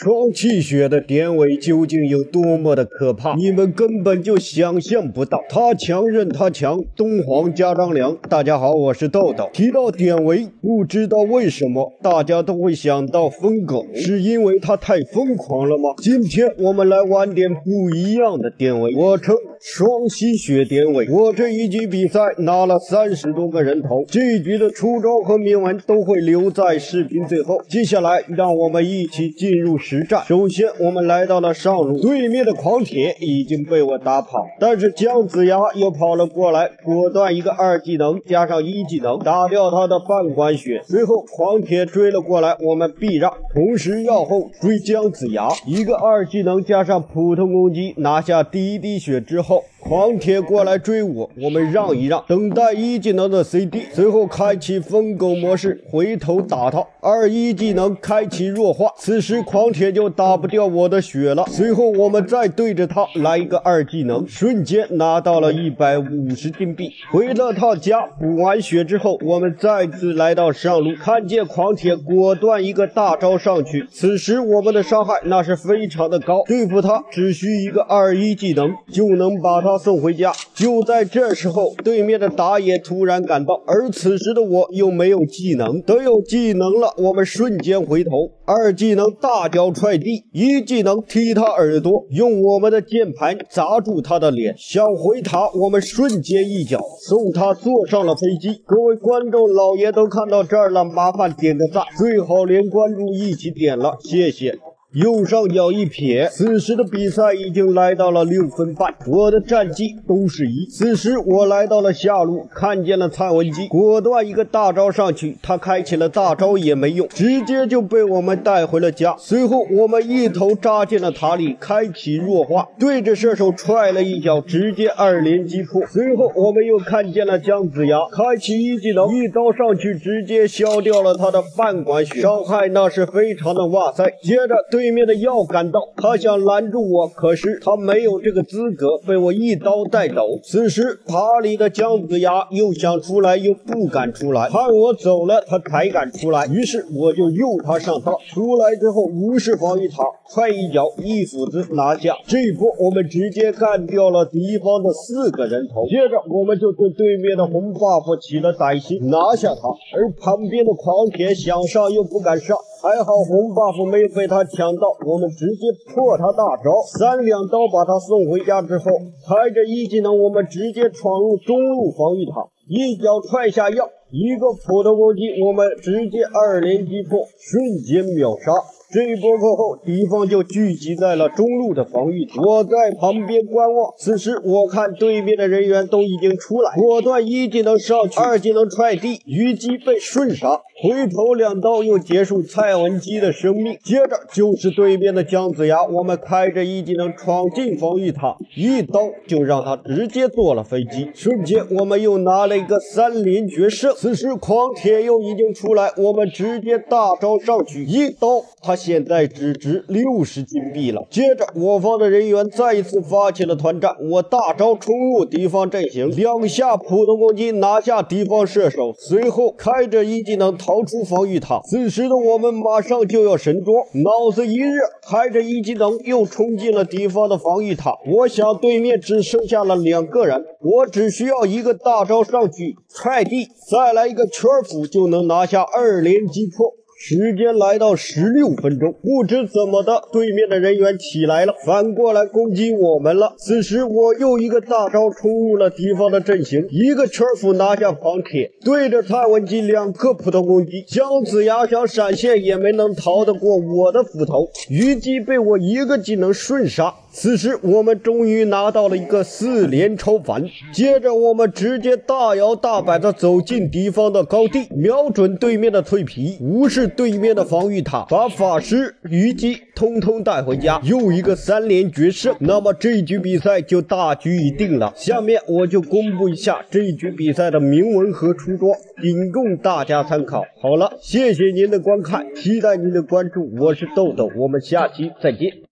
双气血的典韦究竟有多么的可怕？你们根本就想象不到。他强任他强，东皇加张良。大家好，我是豆豆。提到典韦，不知道为什么大家都会想到疯狗，是因为他太疯狂了吗？今天我们来玩点不一样的典韦，我称双吸血典韦。我这一局比赛拿了三十多个人头，这一局的出招和铭文都会留在视频最后。接下来让我们一起进入。实战，首先我们来到了上路，对面的狂铁已经被我打跑，但是姜子牙又跑了过来，果断一个二技能加上一技能打掉他的半管血，随后狂铁追了过来，我们避让，同时绕后追姜子牙，一个二技能加上普通攻击拿下第一滴血之后。ほ。狂铁过来追我，我们让一让，等待一技能的 CD，随后开启疯狗模式，回头打他。二一技能开启弱化，此时狂铁就打不掉我的血了。随后我们再对着他来一个二技能，瞬间拿到了一百五十金币。回了趟家，补完血之后，我们再次来到上路，看见狂铁果断一个大招上去，此时我们的伤害那是非常的高，对付他只需一个二一技能就能把他。他送回家。就在这时候，对面的打野突然赶到，而此时的我又没有技能，等有技能了，我们瞬间回头，二技能大脚踹地，一技能踢他耳朵，用我们的键盘砸住他的脸，想回塔，我们瞬间一脚送他坐上了飞机。各位观众老爷都看到这儿了，麻烦点个赞，最好连关注一起点了，谢谢。右上角一撇，此时的比赛已经来到了六分半，我的战绩都是一。此时我来到了下路，看见了蔡文姬，果断一个大招上去，他开启了大招也没用，直接就被我们带回了家。随后我们一头扎进了塔里，开启弱化，对着射手踹了一脚，直接二连击破。随后我们又看见了姜子牙，开启一技能，一刀上去，直接消掉了他的半管血，伤害那是非常的哇塞。接着对。对面的药赶到，他想拦住我，可是他没有这个资格，被我一刀带走。此时塔里的姜子牙又想出来，又不敢出来，看我走了，他才敢出来。于是我就诱他上当，出来之后无视防御塔，踹一脚，一斧子拿下。这一波我们直接干掉了敌方的四个人头。接着我们就对对面的红 buff 起了歹心，拿下他。而旁边的狂铁想上又不敢上。还好红 buff 没被他抢到，我们直接破他大招，三两刀把他送回家之后，开着一技能，我们直接闯入中路防御塔，一脚踹下药，一个普通攻击，我们直接二连击破，瞬间秒杀。这一波过后，敌方就聚集在了中路的防御塔。我在旁边观望。此时，我看对面的人员都已经出来，果断一技能上去，二技能踹地，虞姬被瞬杀，回头两刀又结束蔡文姬的生命。接着就是对面的姜子牙，我们开着一技能闯进防御塔，一刀就让他直接坐了飞机。瞬间，我们又拿了一个三连决胜。此时，狂铁又已经出来，我们直接大招上去，一刀他。现在只值六十金币了。接着，我方的人员再一次发起了团战，我大招冲入敌方阵型，两下普通攻击拿下敌方射手，随后开着一技能逃出防御塔。此时的我们马上就要神装，脑子一热，开着一技能又冲进了敌方的防御塔。我想对面只剩下了两个人，我只需要一个大招上去踹地，再来一个圈斧就能拿下二连击破。时间来到十六分钟，不知怎么的，对面的人员起来了，反过来攻击我们了。此时我又一个大招冲入了敌方的阵型，一个圈斧拿下狂铁，对着蔡文姬两个普通攻击，姜子牙想闪现也没能逃得过我的斧头，虞姬被我一个技能瞬杀。此时我们终于拿到了一个四连超凡，接着我们直接大摇大摆的走进敌方的高地，瞄准对面的脆皮，无视对面的防御塔，把法师、虞姬通通带回家，又一个三连决胜。那么这一局比赛就大局已定了。下面我就公布一下这一局比赛的铭文和出装，仅供大家参考。好了，谢谢您的观看，期待您的关注，我是豆豆，我们下期再见。